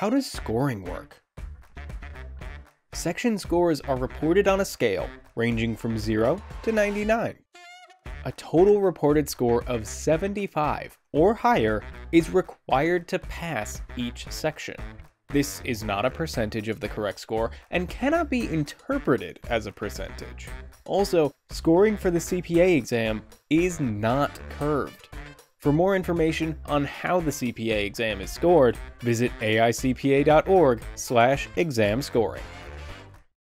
How does scoring work? Section scores are reported on a scale ranging from 0 to 99. A total reported score of 75 or higher is required to pass each section. This is not a percentage of the correct score and cannot be interpreted as a percentage. Also, scoring for the CPA exam is not curved. For more information on how the CPA exam is scored, visit aicpa.org slash exam scoring.